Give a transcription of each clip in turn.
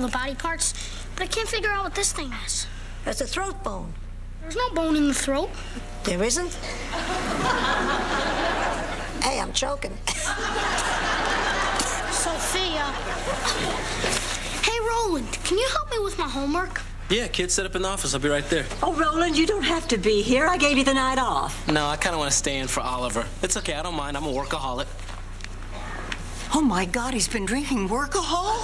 all the body parts, but I can't figure out what this thing is. That's a throat bone. There's no bone in the throat. There isn't? hey, I'm choking. Sophia. Hey, Roland, can you help me with my homework? Yeah, kid, set up in the office. I'll be right there. Oh, Roland, you don't have to be here. I gave you the night off. No, I kind of want to stay in for Oliver. It's okay. I don't mind. I'm a workaholic. Oh my God, he's been drinking workahol?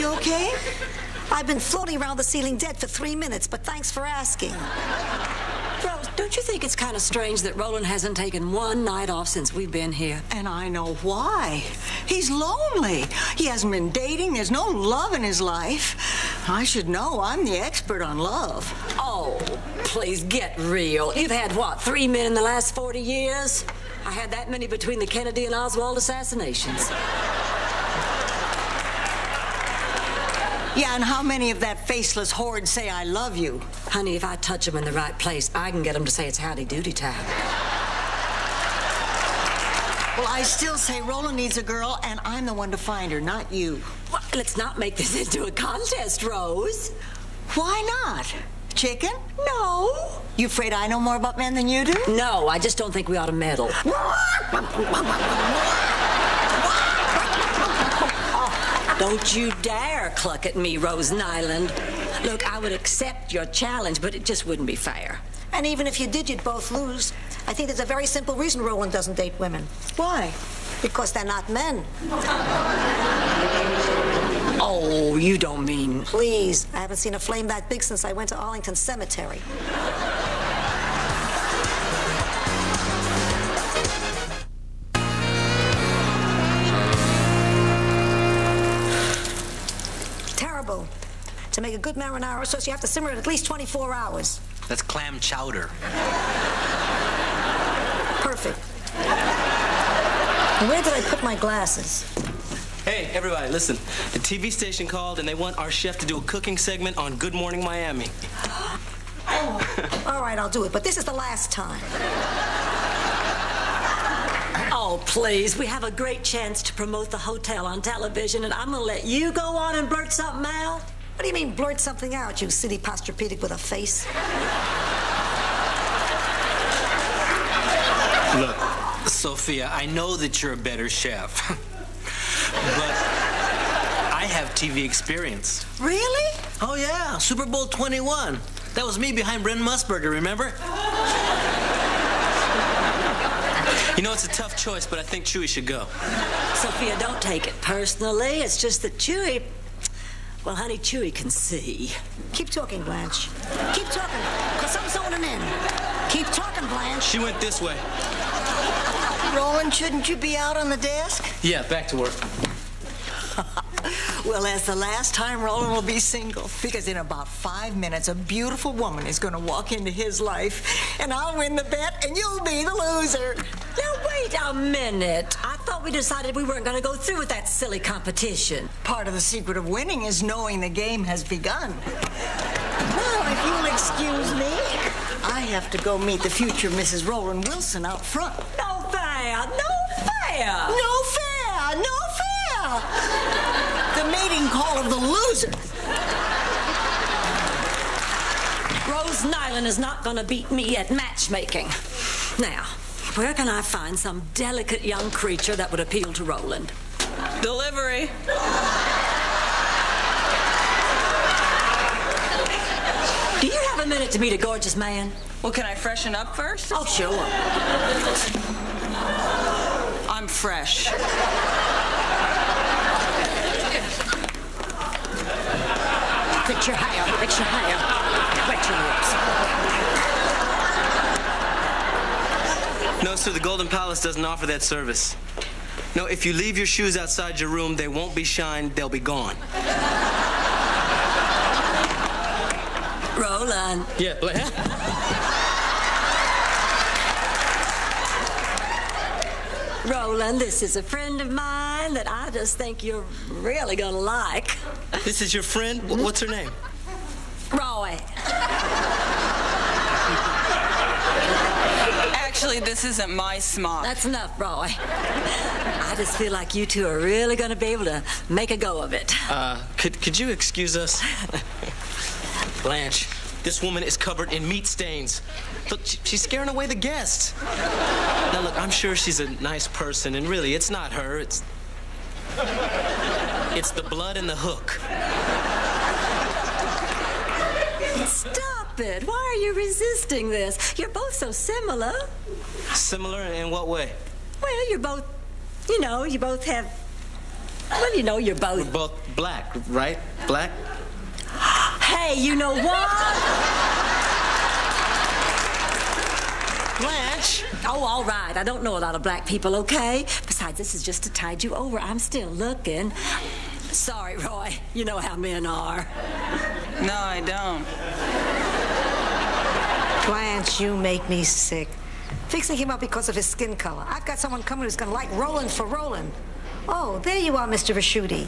you okay? I've been floating around the ceiling dead for three minutes, but thanks for asking. Rose, don't you think it's kind of strange that Roland hasn't taken one night off since we've been here? And I know why. He's lonely. He hasn't been dating. There's no love in his life. I should know. I'm the expert on love. Oh, please get real. You've had, what, three men in the last 40 years? I had that many between the Kennedy and Oswald assassinations. Yeah, and how many of that faceless horde say I love you? Honey, if I touch them in the right place, I can get them to say it's howdy doody time. Well, I still say Roland needs a girl, and I'm the one to find her, not you. Well, let's not make this into a contest, Rose. Why not? Chicken? No. You afraid I know more about men than you do? No, I just don't think we ought to meddle. Don't you dare cluck at me, Rose Nylund. Look, I would accept your challenge, but it just wouldn't be fair. And even if you did, you'd both lose. I think there's a very simple reason Roland doesn't date women. Why? Because they're not men. Oh, you don't mean. Please, I haven't seen a flame that big since I went to Arlington Cemetery. To make a good marinara sauce, you have to simmer it at least 24 hours. That's clam chowder. Perfect. Where did I put my glasses? Hey, everybody, listen. The TV station called and they want our chef to do a cooking segment on Good Morning Miami. Oh. All right, I'll do it, but this is the last time. Oh, please. We have a great chance to promote the hotel on television, and I'm going to let you go on and blurt something out. What do you mean, blurt something out, you Sealy Posturepedic with a face? Look, Sophia, I know that you're a better chef. but I have TV experience. Really? Oh, yeah, Super Bowl 21. That was me behind Brent Musburger, remember? You know, it's a tough choice, but I think Chuy should go. Sophia, don't take it personally. It's just that Chuy. Well, honey, Chuy can see. Keep talking, Blanche. Keep talking, because I'm zoning in. Keep talking, Blanche. She went this way. Roland, shouldn't you be out on the desk? Yeah, back to work. Well, that's the last time Roland will be single. Because in about five minutes, a beautiful woman is going to walk into his life, and I'll win the bet, and you'll be the loser. Now, wait a minute. I thought we decided we weren't going to go through with that silly competition. Part of the secret of winning is knowing the game has begun. Now, if you'll excuse me, I have to go meet the future Mrs. Roland Wilson out front. No fair. No fair. No fair! No fair! The mating call of the loser. Rose Nylund is not going to beat me at matchmaking. Now, where can I find some delicate young creature that would appeal to Roland? Delivery. Do you have a minute to meet a gorgeous man? Well, can I freshen up first? Oh, sure. I'm fresh. Fix your hair. Fix your hair. Wet your lips. No, sir, the Golden Palace doesn't offer that service. No, if you leave your shoes outside your room, they won't be shined, they'll be gone. Roland. Yeah, but, Roland, this is a friend of mine that I just think you're really gonna like. This is your friend? What's her name? Roy. Actually, this isn't my smock. That's enough, Roy. I just feel like you two are really going to be able to make a go of it. Uh, could, could you excuse us? Blanche, this woman is covered in meat stains. Look, she's scaring away the guests. Now, look, I'm sure she's a nice person, and really, it's not her. It's. It's the blood and the hook. Stop it. Why are you resisting this? You're both so similar. Similar in what way? Well, you're both, you know, you both have. Well, you know, you're both. We're both. both black, right? Black? Hey, you know what? Blanche! Oh, all right. I don't know a lot of black people, okay? Besides, this is just to tide you over. I'm still looking. Sorry, Roy. You know how men are. No, I don't. Blanche, you make me sick. Fixing him up because of his skin color. I've got someone coming who's gonna like Roland for Roland. Oh, there you are, Mr. Raschuti.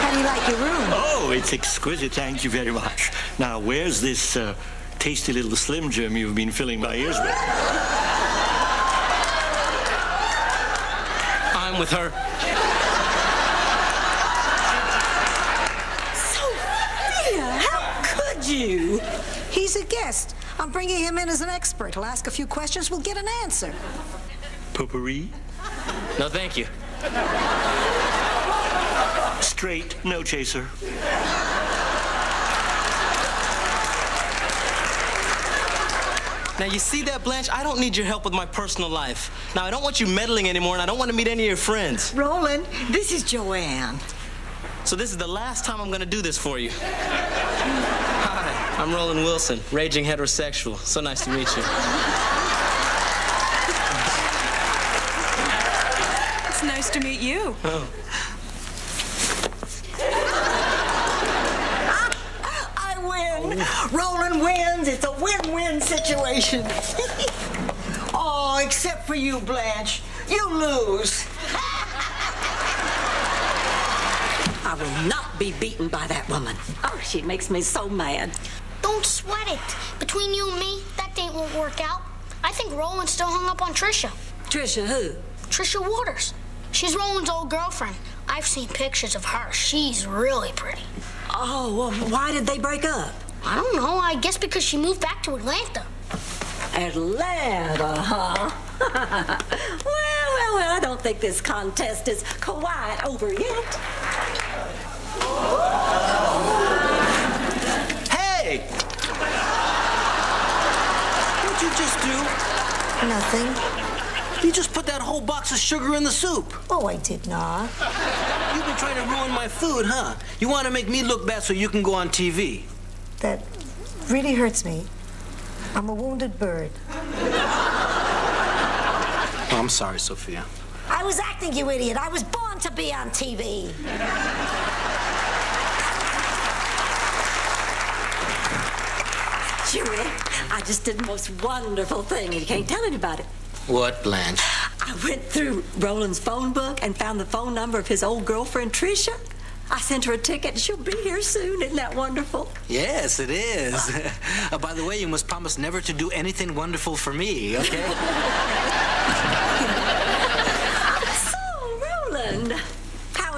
How do you like your room? Oh, it's exquisite. Thank you very much. Now, where's this uh, tasty little Slim Jim you've been filling my ears with? I'm with her. Sophia, how could you? He's a guest. I'm bringing him in as an expert. He'll ask a few questions, we'll get an answer. Potpourri? No, thank you. Straight, no chaser. Now, you see that, Blanche? I don't need your help with my personal life. Now, I don't want you meddling anymore, and I don't want to meet any of your friends. Roland, this is Joanne. So, this is the last time I'm going to do this for you. Hi, I'm Roland Wilson, raging heterosexual. So nice to meet you. It's nice to meet you. Oh. I win. Roland wins. It's a win-win situation. oh, except for you, Blanche. You lose. I will not be beaten by that woman. Oh, she makes me so mad. Don't sweat it. Between you and me, that date won't work out. I think Roland's still hung up on Trisha. Trisha, who? Trisha Waters. She's Roland's old girlfriend. I've seen pictures of her. She's really pretty. Oh, well, why did they break up? I don't know. I guess because she moved back to Atlanta. Atlanta, huh? well, well, well, I don't think this contest is quite over yet. Hey! What'd you just do? Nothing. You just put that whole box of sugar in the soup. Oh, I did not. You've been trying to ruin my food, huh? You want to make me look bad so you can go on TV. That really hurts me. I'm a wounded bird. Oh, I'm sorry, Sophia. I was acting, you idiot. I was born to be on TV. Julie, I just did the most wonderful thing, and you can't tell anybody. What, Blanche? I went through Roland's phone book and found the phone number of his old girlfriend, Tricia. I sent her a ticket, and she'll be here soon. Isn't that wonderful? Yes, it is. Uh, by the way, you must promise never to do anything wonderful for me, okay?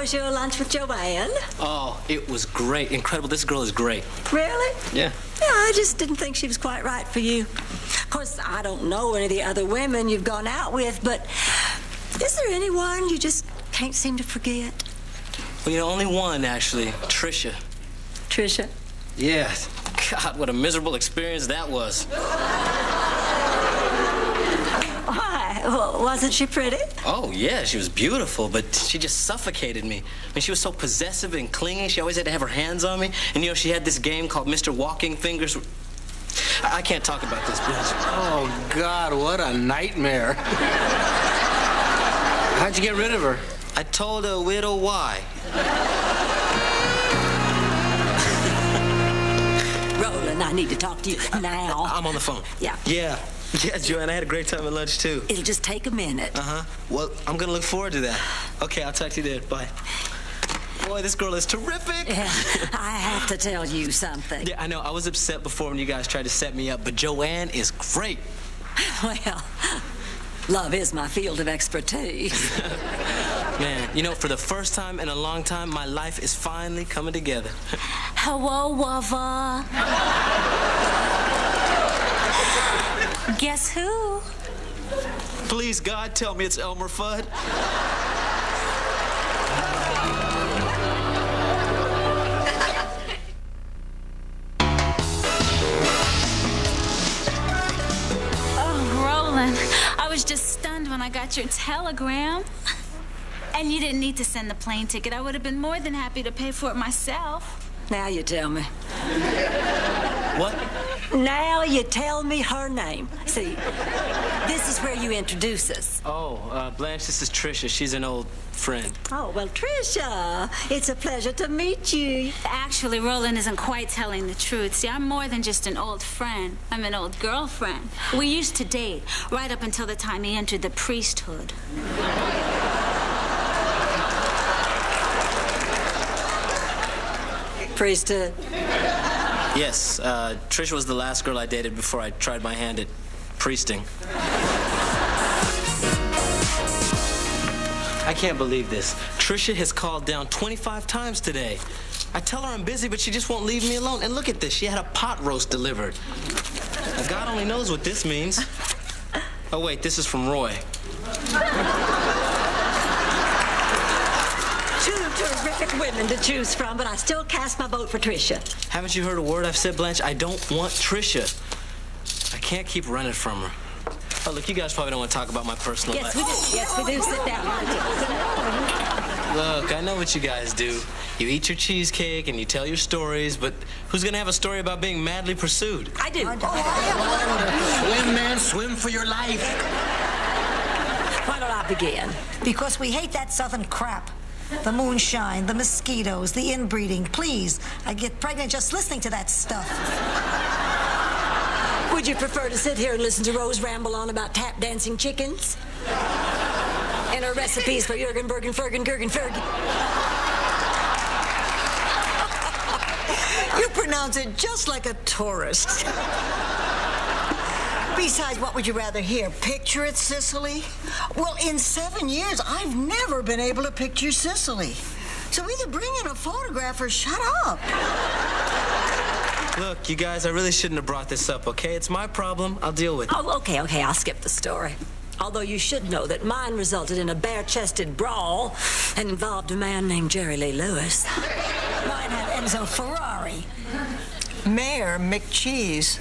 was your lunch with Joanne? oh, it was great. Incredible. This girl is great. Really? Yeah. Yeah, I just didn't think she was quite right for you. Of course, I don't know any of the other women you've gone out with, but is there anyone you just can't seem to forget? Well, you know, only one, actually. Trisha. Trisha? Yeah. God, what a miserable experience that was. Why? Well, wasn't she pretty? Oh, yeah, she was beautiful, but she just suffocated me. I mean, she was so possessive and clingy. She always had to have her hands on me. And, you know, she had this game called Mr. Walking Fingers. I, I can't talk about this, Blanche. Oh, God, what a nightmare. How'd you get rid of her? I told a widow why. Roland, I need to talk to you now. I'm on the phone. Yeah. Yeah. Yeah, Joanne, I had a great time at lunch, too. It'll just take a minute. Uh huh. Well, I'm gonna look forward to that. Okay, I'll talk to you then. Bye. boy, this girl is terrific. Yeah, I have to tell you something. Yeah, I know. I was upset before when you guys tried to set me up, but Joanne is great. Well, love is my field of expertise. Man, you know, for the first time in a long time, my life is finally coming together. Hello, Wava. Guess who? Please, God, tell me it's Elmer Fudd. Oh, Roland, I was just stunned when I got your telegram. And you didn't need to send the plane ticket. I would have been more than happy to pay for it myself. Now you tell me. What? Now you tell me her name. See, this is where you introduce us. Oh, uh, Blanche, this is Trisha. She's an old friend. Oh, well, Tricia, it's a pleasure to meet you. Actually, Roland isn't quite telling the truth. See, I'm more than just an old friend. I'm an old girlfriend. We used to date right up until the time he entered the priesthood. Priesthood. Yes, uh, Trisha was the last girl I dated before I tried my hand at priesting. I can't believe this. Trisha has called down 25 times today. I tell her I'm busy, but she just won't leave me alone. And look at this. She had a pot roast delivered. God only knows what this means. Oh, wait, this is from Roy. Two terrific women to choose from, but I still cast my vote for Tricia. Haven't you heard a word I've said, Blanche? I don't want Trisha. I can't keep running from her. Oh, look, you guys probably don't want to talk about my personal Yes, life. we do. Yes, we do. Sit down. Look, I know what you guys do. You eat your cheesecake and you tell your stories, but who's gonna have a story about being madly pursued? I do. Swim, man, swim for your life. Why don't I begin? Because we hate that southern crap. The moonshine, the mosquitoes, the inbreeding. Please, I get pregnant just listening to that stuff. Would you prefer to sit here and listen to Rose ramble on about tap dancing chickens? And her recipes for Jurgen, Bergen, Fergen, Gergen, Fergen. You pronounce it just like a tourist. Besides, what would you rather hear? Picture it, Sicily? Well, in seven years, I've never been able to picture Sicily. So either bring in a photograph or shut up. Look, you guys, I really shouldn't have brought this up, okay? It's my problem. I'll deal with it. Oh, okay, okay, I'll skip the story. Although you should know that mine resulted in a bare-chested brawl and involved a man named Jerry Lee Lewis. Mine had Enzo Ferrari. Mayor McCheese.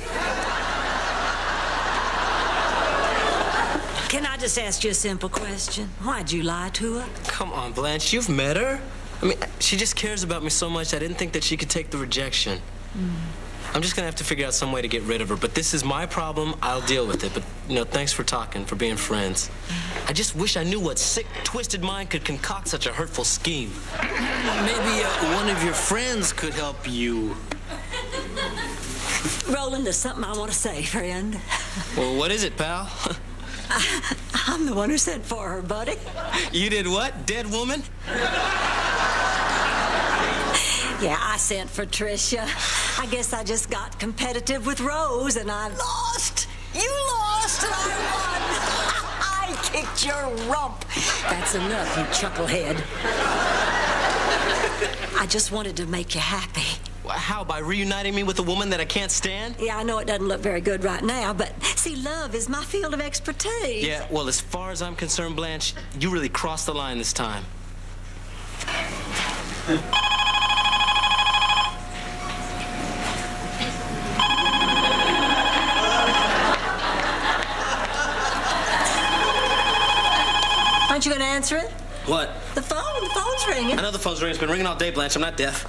Can I just ask you a simple question? Why'd you lie to her? Come on, Blanche, you've met her? I mean, she just cares about me so much, I didn't think that she could take the rejection. I'm just gonna have to figure out some way to get rid of her, but this is my problem. I'll deal with it. But, you know, thanks for talking, for being friends. I just wish I knew what sick, twisted mind could concoct such a hurtful scheme. Maybe uh, one of your friends could help you. Roland, there's something I want to say, friend. Well, what is it, pal? I'm the one who sent for her, buddy. you did what? Dead woman? Yeah, I sent for Tricia. I guess I just got competitive with Rose and I Lost! You lost and I won! I kicked your rump. That's enough, you chucklehead. I just wanted to make you happy. How? By reuniting me with a woman that I can't stand? Yeah, I know it doesn't look very good right now, but see, love is my field of expertise. Yeah, well, as far as I'm concerned, Blanche, you really crossed the line this time. Aren't you going to answer it? What? The phone, the phone's ringing. I know the phone's ringing. It's been ringing all day, Blanche. I'm not deaf.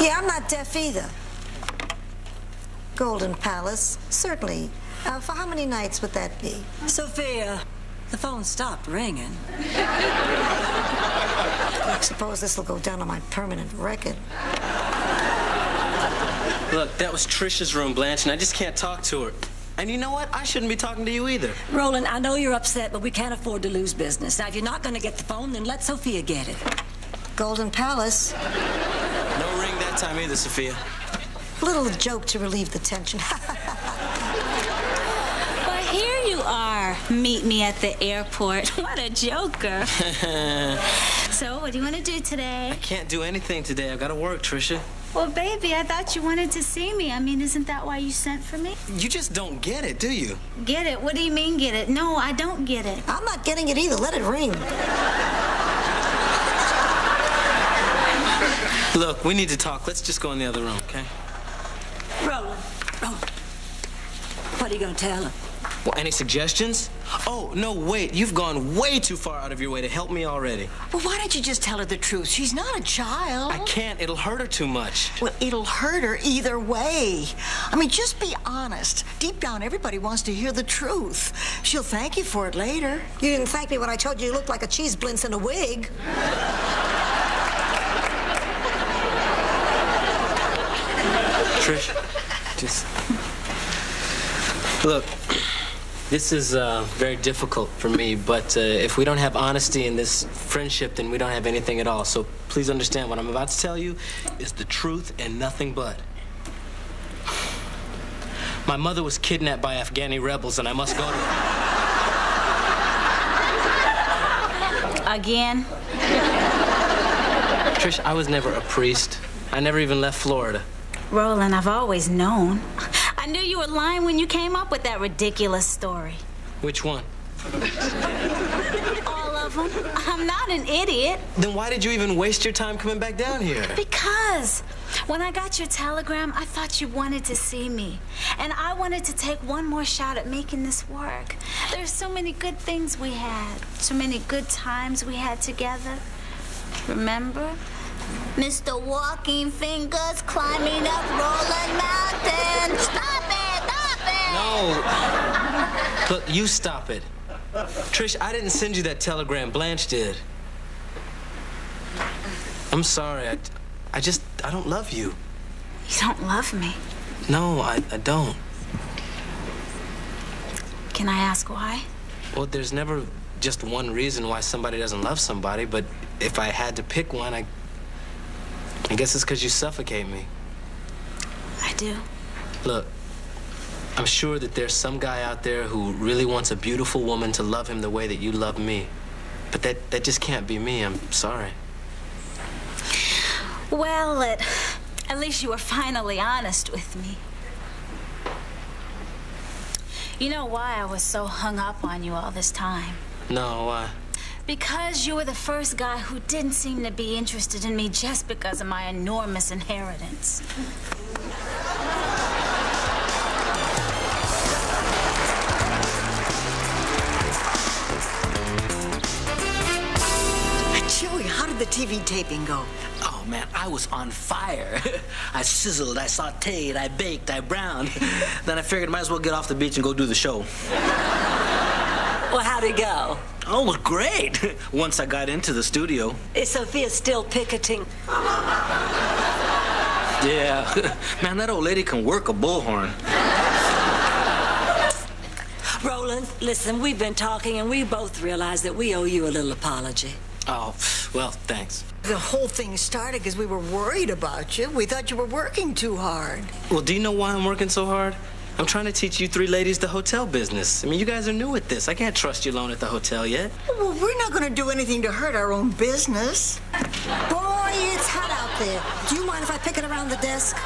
Yeah, I'm not deaf either. Golden Palace, certainly. Uh, for how many nights would that be? Sophia, the phone stopped ringing. I suppose this will go down on my permanent record. Look, that was Trisha's room, Blanche, and I just can't talk to her. And you know what? I shouldn't be talking to you either. Roland, I know you're upset, but we can't afford to lose business. Now, if you're not going to get the phone, then let Sophia get it. Golden Palace. No time either, Sophia. Little joke to relieve the tension. but here you are. Meet me at the airport. What a joker. so, what do you want to do today? I can't do anything today. I've got to work, Trisha. Well, baby, I thought you wanted to see me. I mean, isn't that why you sent for me? You just don't get it, do you? Get it? What do you mean, get it? No, I don't get it. I'm not getting it either. Let it ring. Look, we need to talk. Let's just go in the other room, okay? Roland, Roland. What are you going to tell him? Well, any suggestions? Oh, no, wait. You've gone way too far out of your way to help me already. Well, why don't you just tell her the truth? She's not a child. I can't. It'll hurt her too much. Well, it'll hurt her either way. I mean, just be honest. Deep down, everybody wants to hear the truth. She'll thank you for it later. You didn't thank me when I told you you looked like a cheese blintz in a wig. Trish, just look. This is uh, very difficult for me, but uh, if we don't have honesty in this friendship, then we don't have anything at all. So please understand what I'm about to tell you is the truth and nothing but. My mother was kidnapped by Afghani rebels, and I must go to. Again? Trish, I was never a priest. I never even left Florida. Roland, I've always known. I knew you were lying when you came up with that ridiculous story. Which one? All of them. I'm not an idiot. Then why did you even waste your time coming back down here? Because when I got your telegram, I thought you wanted to see me. And I wanted to take one more shot at making this work. There's so many good things we had, so many good times we had together. Remember? Mr. Walking Fingers climbing up Roland Mountain. Stop it! Stop it! No. Look, you stop it. Trish, I didn't send you that telegram. Blanche did. I'm sorry. I, I just, I don't love you. You don't love me. No, I, I don't. Can I ask why? Well, there's never just one reason why somebody doesn't love somebody, but if I had to pick one, I, I guess it's because you suffocate me. I do. Look, I'm sure that there's some guy out there who really wants a beautiful woman to love him the way that you love me. But that, that just can't be me. I'm sorry. Well, at, at least you were finally honest with me. You know why I was so hung up on you all this time? No, why? Because you were the first guy who didn't seem to be interested in me just because of my enormous inheritance. Chuy, how did the TV taping go? Oh man, I was on fire. I sizzled, I sauteed, I baked, I browned. then I figured I might as well get off the beach and go do the show. Well, how'd it go? Oh, it was great. Once I got into the studio. Is Sophia still picketing? Yeah. Man, that old lady can work a bullhorn. Roland, listen, we've been talking and we both realize that we owe you a little apology. Oh, well, thanks. The whole thing started because we were worried about you. We thought you were working too hard. Well, do you know why I'm working so hard? I'm trying to teach you three ladies the hotel business. I mean, you guys are new at this. I can't trust you alone at the hotel yet. Well, we're not going to do anything to hurt our own business. Boy, it's hot out there. Do you mind if I pick it around the desk?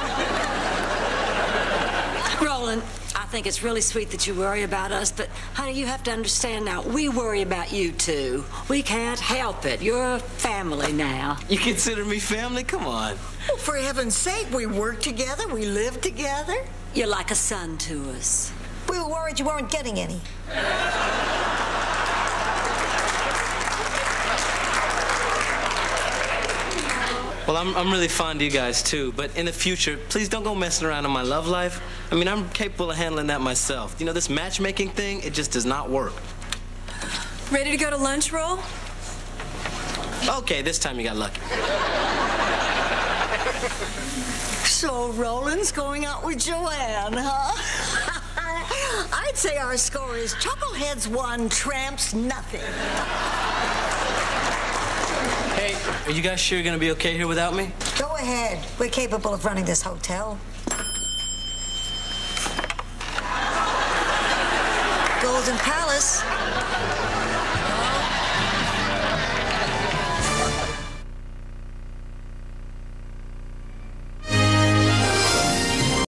Roland, I think it's really sweet that you worry about us, but honey, you have to understand now, we worry about you too. We can't help it. You're a family now. You consider me family? Come on. Well, for heaven's sake, we work together, we live together. You're like a son to us. We were worried you weren't getting any. Well, I'm, I'm really fond of you guys too, but in the future, please don't go messing around in my love life. I mean, I'm capable of handling that myself. You know, this matchmaking thing, it just does not work. Ready to go to lunch, Roll? Okay, this time you got lucky. So Roland's going out with Joanne, huh? I'd say our score is Chuckleheads one, Tramps nothing. Hey, are you guys sure you're gonna be okay here without me? Go ahead. We're capable of running this hotel. Golden Pass